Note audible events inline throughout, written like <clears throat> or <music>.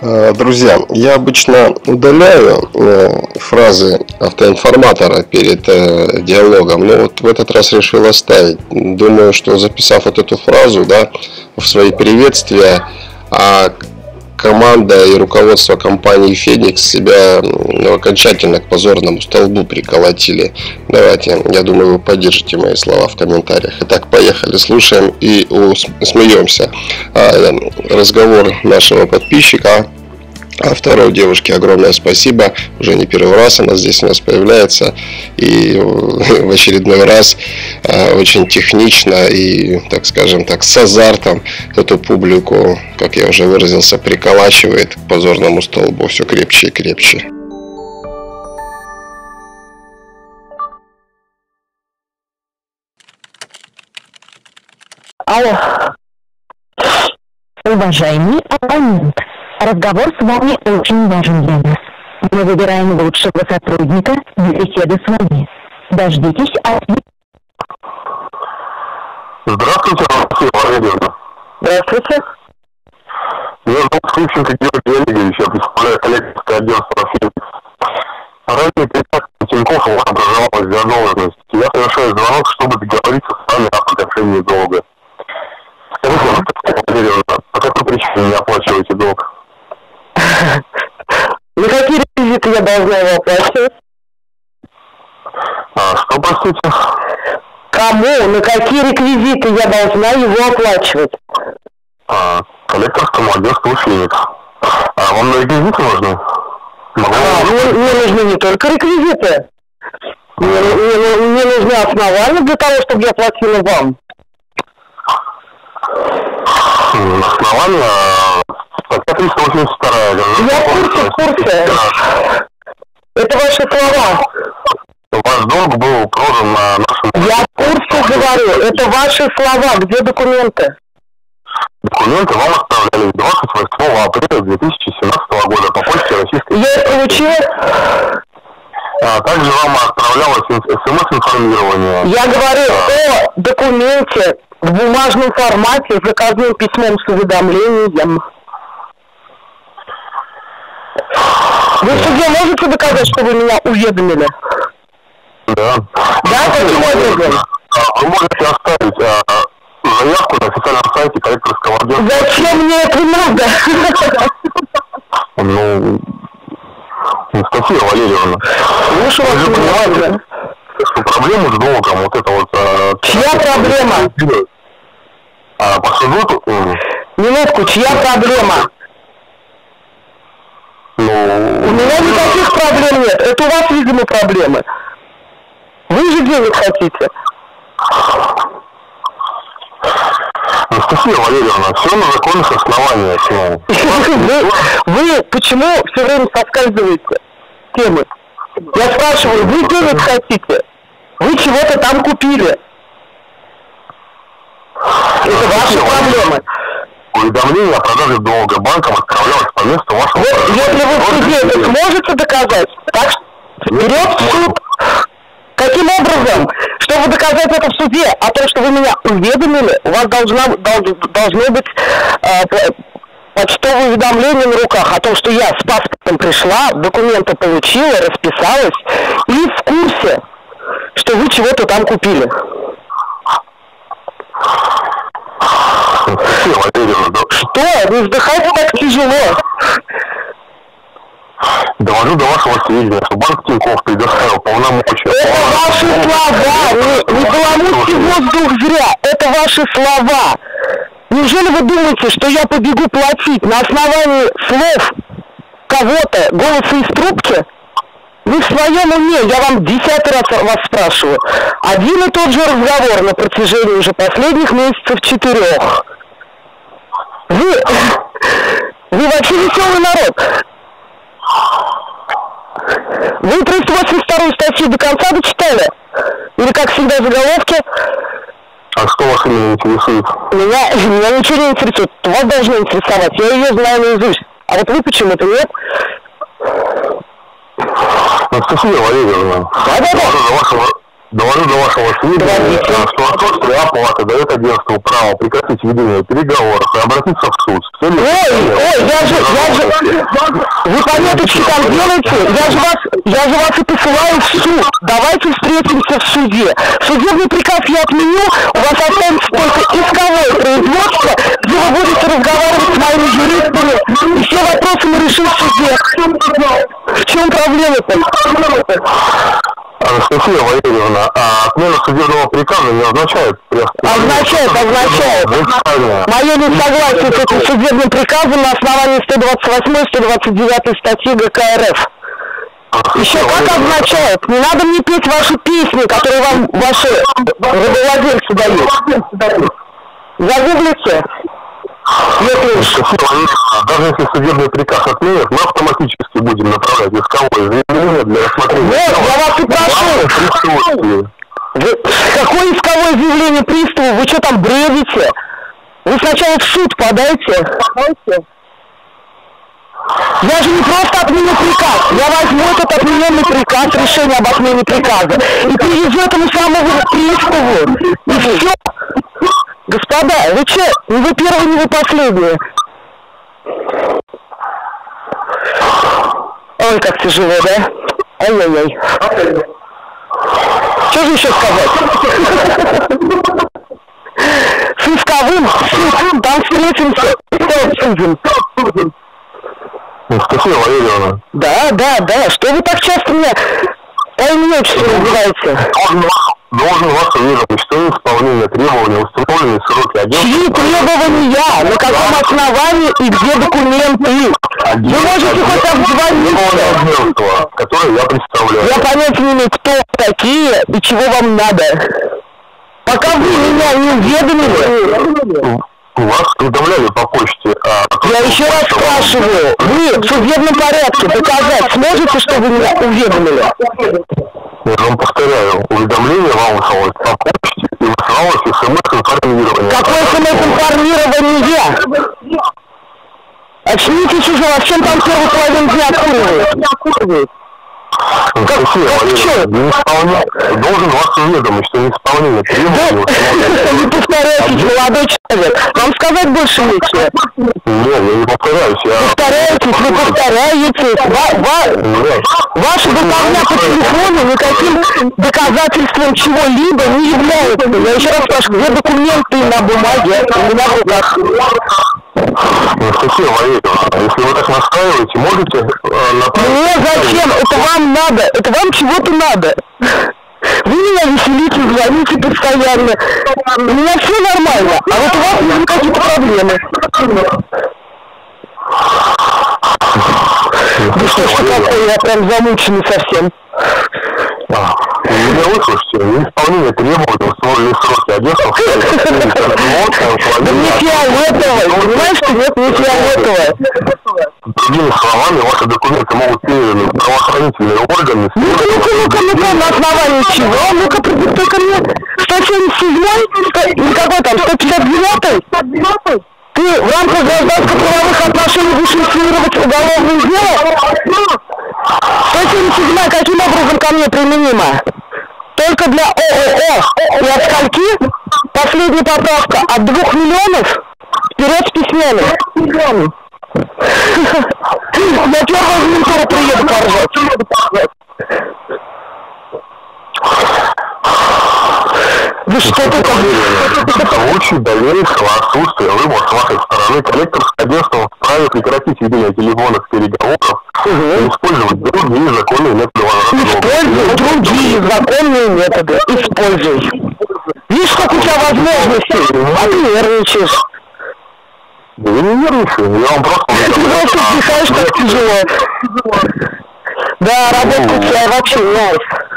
Э, друзья, я обычно удаляю э, фразы автоинформатора перед э, диалогом, но вот в этот раз решил оставить. Думаю, что записав вот эту фразу да, в свои приветствия, а команда и руководство компании Феникс себя ну, окончательно к позорному столбу приколотили. Давайте, я думаю, вы поддержите мои слова в комментариях. Итак, поехали, слушаем и смеемся. А, разговор нашего подписчика а второй девушке огромное спасибо. Уже не первый раз она здесь у нас появляется. И <laughs> в очередной раз а, очень технично и, так скажем так, с азартом эту публику, как я уже выразился, приколачивает к позорному столбу все крепче и крепче. Алло. Уважаемый абонент, Разговор с вами очень важен для нас. Мы выбираем лучшего сотрудника для беседы с вами. Дождитесь ответа. Здравствуйте, Анастасия Валерьевна. Здравствуйте. Меня зовут Сущенко Георгий Олегович, я представляю коллегиевское агентство «Филипс». Ранее передача Тинькофф у вас образовалась для должности. Я совершаю звонок, чтобы договориться с вами о погашении долга. Скажите, Валерьевна, по какой причине не оплачиваете долг? На какие реквизиты я должна его оплачивать? А, что, простите? Кому, на какие реквизиты я должна его оплачивать? А, коллекторскому агентству «Феникс». А вам на реквизиты нужны? Могу... А, мне, мне нужны не только реквизиты. Мне, мне, мне нужны основания для того, чтобы я платила вам. Основания Статья 382. Я в курсе, курсе. Это ваши слова. Ваш долг был продан на нашем... Я курсе говорю. Это ваши слова. Где документы? Документы вам отправляли 28 апреля 2017 года по почте Российской Я их получила? А также вам отправлялось смс-информирование. Я говорю о документе в бумажном формате с заказным письмом с уведомлением. Вы в суде можете доказать, что вы меня уведомили? Да. Да, каким образом? А, вы можете оставить а, заявку на официальном сайте коллекторского агентства. Зачем мне это надо? Ну, Анастасия Валерьевна. Слушаю вас, понимаете, что проблему с долгом, вот это вот... А, чья проблема? А, по суду... Минутку, чья проблема? Ну... У меня никаких проблем нет. Это у вас, видимо, проблемы. Вы же денег хотите. Анастасия Валерьевна, все на законных основаниях. Ну. Вы, вы почему все время соскальзываете темы? Я спрашиваю, вы денег хотите? Вы чего-то там купили? Это ваши проблемы уведомление о продаже долга банком отправлялось по месту вашего... Вот, если вы в суде это сможете доказать, так вперед в суд. Каким образом? Чтобы доказать это в суде, о том, что вы меня уведомили, у вас должна, долж, должно быть э, почтовое уведомление на руках о том, что я с паспортом пришла, документы получила, расписалась и в курсе, что вы чего-то там купили. Что? Вы вздыхаете так тяжело. Довожу до вашего сведения, что банк Тинькофф предоставил полномочия. Это ваши слова! Вы не баламутьте воздух зря! Это ваши слова! Неужели вы думаете, что я побегу платить на основании слов кого-то, голоса из трубки? Вы в своем уме, я вам десятый раз вас спрашиваю. Один и тот же разговор на протяжении уже последних месяцев четырех. Вы, вы вообще веселый народ. Вы 382 статью до конца дочитали? Или, как всегда, заголовки? А что вас именно интересует? Меня, меня ничего не интересует. Вас должно интересовать. Я ее знаю наизусть. А вот вы почему-то нет. Анастасия Валерьевна, да, да, да. вашего, довожу до вашего сведения, что Московская оплата дает агентству право прекратить ведение переговоров и обратиться в суд. Ой, ой, я же, я же, ответочки там делаете, я же вас, я же вас и посылаю в суд. Давайте встретимся в суде. Судебный приказ я отменю, у вас останется только исковое производство, где вы будете разговаривать с моими юристами, и все вопросы мы решим в суде. В чем проблема-то? Анастасия Валерьевна, а отмена судебного приказа не означает Означает, означает. Мое несогласие с этим судебным приказом на основании 128-129 статьи ГК РФ. Еще как означает? Не надо мне петь ваши песни, которые вам ваши рабовладельцы дают. Загуглите. Если... Даже если судебный приказ отменят, мы автоматически будем направлять исковое заявление для рассмотрения. Вот, я вас и прошу. Вы, какое исковое заявление приставу? Вы что там бредите? Вы сначала в суд подайте. Я же не просто отменю приказ. Я возьму этот отмененный приказ, решение об отмене приказа, и привезу этому самому приставу. И все. Господа, вы что, не вы первые, не вы последние. Ой, как тяжело, да? Ай-яй-яй. Что же еще сказать? С исковым, там встретимся, что обсудим. Анастасия Валерьевна. Да, да, да, что вы так часто меня по имени отчеству называете? Должен вас уведомить, что исполнение требований установленные сроки агентства... Чьи требования? На каком основании и где документы? Вы можете хоть обзвониться. агентство, которое я представляю. Я понятия не имею, кто такие и чего вам надо. Пока вы меня не уведомили, Вас уведомляли по почте. А я еще раз спрашиваю, вы в судебном порядке доказать сможете, что вы меня уведомили? Я вам повторяю, уведомление вам высылалось по почте и высылалось смс-информирование. Какое самоинформирование? Очнитесь уже, а чем там первую половину дня куривают? Как Валерьевна, чё? не исполня- должен вас уведомить, что неисполнение требований установленных- Не повторяйтесь, молодой человек. Вам сказать больше нечего. Нет, я не повторяюсь, я... Повторяетесь, вы повторяетесь. Ва- ва- Нет. Ваша болтовня по телефону никаким доказательством чего-либо не является. Я еще раз спрашиваю, где документы на бумаге? У меня в Анастасия Валерьевна, если вы так настаиваете, можете э, направить... Мне зачем? Это вам надо. Это вам чего-то надо. Вы меня веселите, звоните постоянно. У меня все нормально, а вот у вас есть какие-то проблемы. Да что ж такое, я прям замученный совсем. А, Меня выслушайте, неисполнение требований установленные сроки агентства... Да мне фиолетово, понимаешь, что нет, мне фиолетово. Другими словами, ваши документы могут переданы в правоохранительные органы. Ну-ка, ну-ка, ну-ка, ну-ка, на основании чего? Ну-ка, продиктуй-ка мне. 177-й? Или какой там, 159-й? Ты в рамках гражданско-правовых отношений будешь инициировать уголовное дело? 177 каким образом ко мне применима? Только для ООО. И от скольки? Последняя поправка от двух миллионов вперед с письмами. На первую минуту приеду поржать. Вы что случае дальнейшего отсутствия выбора с вашей стороны коллекторское агентство вправе прекратить ведение телефонных переговоров и использовать другие законные методы Используй другие законные методы. Используй. Видишь, сколько у тебя возможностей, а ты нервничаешь. Да я не нервничаю, я вам просто... Ты просто вздыхаешь так тяжело. Да, работа у тебя вообще нравится.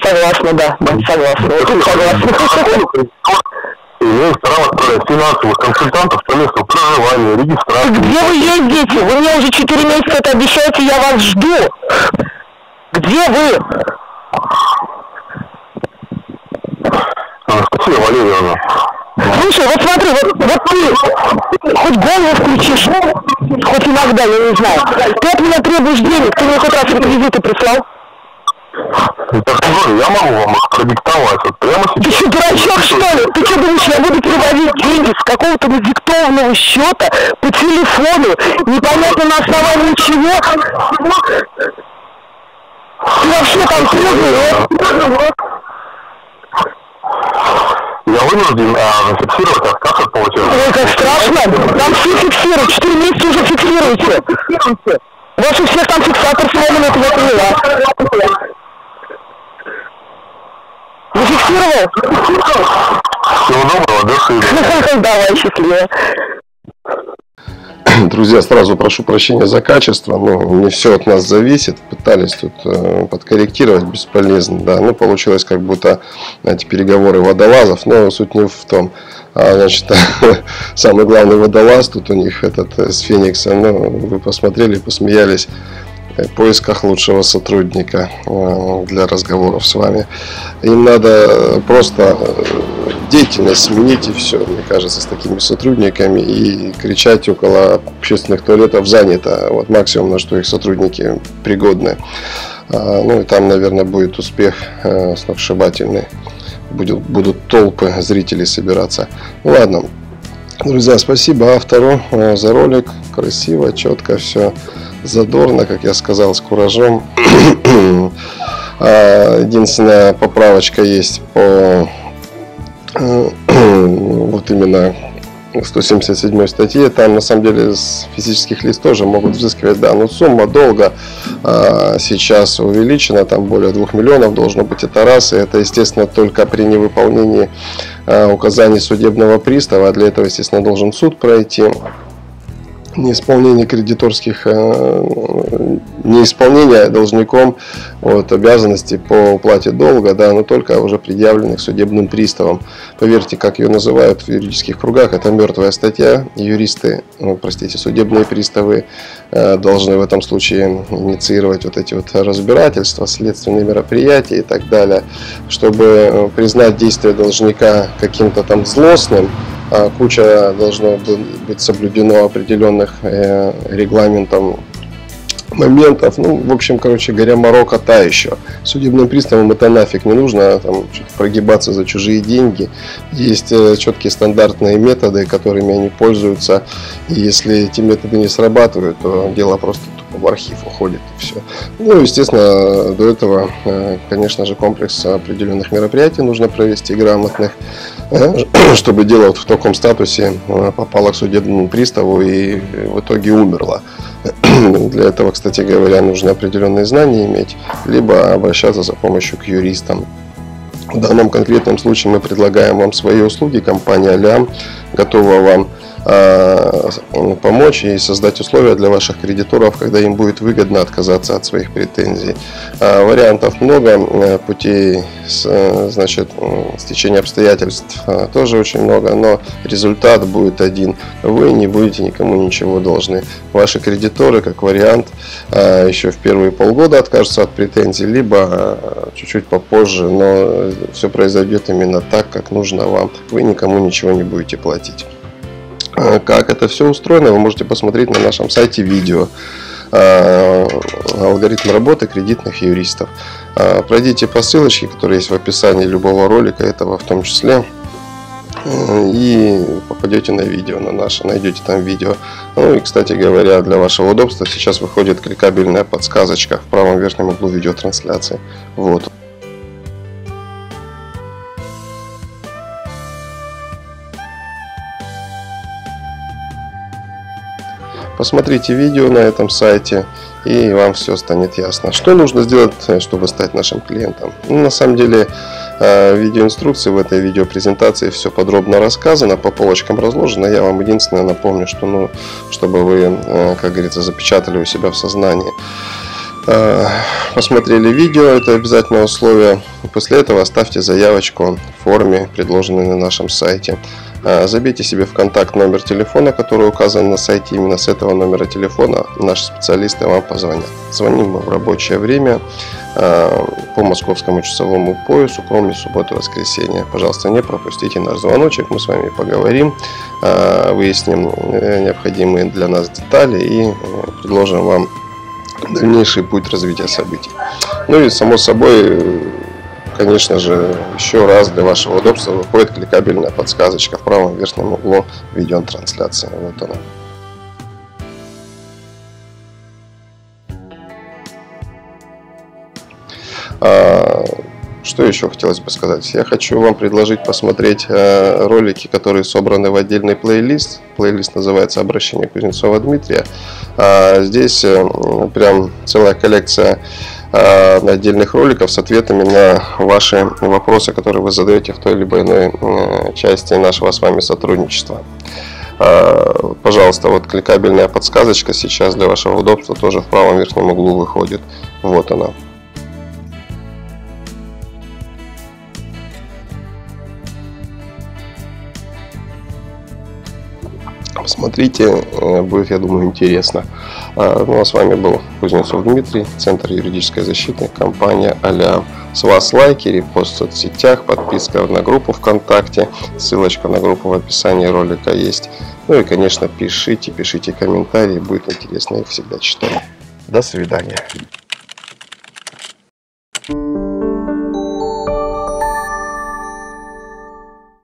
Согласна, да, да, согласна, очень согласна. Имеет право отправлять финансовых консультантов по месту проживания, регистрации. Где вы ездите? Вы мне уже четыре месяца это обещаете, я вас жду. Где вы? Анастасия Валерьевна, Слушай, вот смотри, вот, вот ты хоть голову включишь, хоть иногда, я не знаю. Ты от меня требуешь денег, ты мне хоть раз реквизиты прислал? Это же я могу вам продиктовать вот прямо Ты сейчас. что, дурачок, что ли? Ты что думаешь, я буду переводить деньги с какого-то надиктованного счета по телефону, непонятно на основании чего? Ты вообще там трудный, Я вынужден а, зафиксировать отказ от платежа. Ой, как страшно. Там все фиксируют. Четыре месяца уже фиксируете. У вас у всех там фиксатор сломан, это я поняла. Зафиксировал? Всего доброго, до свидания. Давай, счастливо. Друзья, сразу прошу прощения за качество, но не все от нас зависит. Пытались тут э, подкорректировать, бесполезно, да. Ну, получилось как будто эти переговоры водолазов, но суть не в том. А, значит, <laughs> самый главный водолаз тут у них этот э, с Феникса, ну, вы посмотрели, посмеялись поисках лучшего сотрудника э, для разговоров с вами. Им надо просто э, деятельность сменить и все, мне кажется, с такими сотрудниками и кричать около общественных туалетов занято. Вот максимум, на что их сотрудники пригодны. А, Ну и там, наверное, будет успех э, сногсшибательный. Будет, будут толпы зрителей собираться. Ну ладно, Друзья, спасибо автору э, за ролик. Красиво, четко все. Задорно, как я сказал, с куражом. <clears throat> А, Единственная поправочка есть по э, <clears throat> вот именно 177 статье. Там на самом деле с физических лиц тоже могут взыскивать, да, но сумма долга сейчас увеличена, там более 2 миллионов должно быть это раз, и это, естественно, только при невыполнении а, указаний судебного пристава, для этого, естественно, должен суд пройти неисполнение кредиторских, э, неисполнение должником вот, обязанностей по уплате долга, да, но только уже предъявленных судебным приставом. Поверьте, как ее называют в юридических кругах, это мертвая статья. Юристы, ну, простите, судебные приставы э, должны в этом случае инициировать вот эти вот разбирательства, следственные мероприятия и так далее, чтобы э, признать действие должника каким-то там злостным, куча должно быть соблюдено определенных э, регламентом моментов. Ну, в общем, короче говоря, морока та еще. Судебным приставам это нафиг не нужно, там, прогибаться за чужие деньги. Есть э, четкие стандартные методы, которыми они пользуются. И если эти методы не срабатывают, то дело просто в архив уходит и все. Ну, естественно, до этого, э, конечно же, комплекс определенных мероприятий нужно провести грамотных, э, <clears throat> чтобы дело вот в таком статусе э, попало к судебному приставу и в итоге умерло. <clears throat> Для этого, кстати говоря, нужно определенные знания иметь, либо обращаться за помощью к юристам. В данном конкретном случае мы предлагаем вам свои услуги. Компания Лям готова вам помочь и создать условия для ваших кредиторов, когда им будет выгодно отказаться от своих претензий. Э, вариантов много, э, путей э, значит, стечения обстоятельств э, тоже очень много, но результат будет один. Вы не будете никому ничего должны. Ваши кредиторы, как вариант, э, еще в первые полгода откажутся от претензий, либо э, чуть-чуть попозже, но все произойдет именно так, как нужно вам. Вы никому ничего не будете платить. Э, Как это все устроено, вы можете посмотреть на нашем сайте видео э, алгоритм работы кредитных юристов. Э, Пройдите по ссылочке, которая есть в описании любого ролика, этого в том числе, и попадете на видео, на наше, найдете там видео. Ну и, кстати говоря, для вашего удобства сейчас выходит кликабельная подсказочка в правом верхнем углу видеотрансляции. Вот. Посмотрите видео на этом сайте, и вам все станет ясно. Что нужно сделать, э, чтобы стать нашим клиентом? Ну, на самом деле, э, видеоинструкции в этой видеопрезентации все подробно рассказано, по полочкам разложено. Я вам единственное напомню, что, ну, чтобы вы, э, как говорится, запечатали у себя в сознании. Посмотрели видео, это обязательное условие. После этого оставьте заявочку в форме, предложенной на нашем сайте. Забейте себе в контакт номер телефона, который указан на сайте. Именно с этого номера телефона наши специалисты вам позвонят. Звоним мы в рабочее время по московскому часовому поясу, кроме субботы и воскресенья. Пожалуйста, не пропустите наш звоночек, мы с вами поговорим, выясним необходимые для нас детали и предложим вам дальнейший путь развития событий. Ну и само собой, конечно же, еще раз для вашего удобства выходит кликабельная подсказочка в правом верхнем углу видеотрансляции. Вот она. А, что еще хотелось бы сказать? Я хочу вам предложить посмотреть э, ролики, которые собраны в отдельный плейлист. Плейлист называется «Обращение Кузнецова Дмитрия». А, здесь э, прям целая коллекция отдельных роликов с ответами на ваши вопросы, которые вы задаете в той либо иной части нашего с вами сотрудничества. А, пожалуйста, вот кликабельная подсказочка сейчас для вашего удобства тоже в правом верхнем углу выходит. Вот она. Посмотрите, э, будет, я думаю, интересно. А, ну а с вами был Кузнецов Дмитрий, Центр юридической защиты, компания Аля. С вас лайки, репост в соцсетях, подписка на группу ВКонтакте, ссылочка на группу в описании ролика есть. Ну и, конечно, пишите, пишите комментарии, будет интересно, их всегда читаю. До свидания.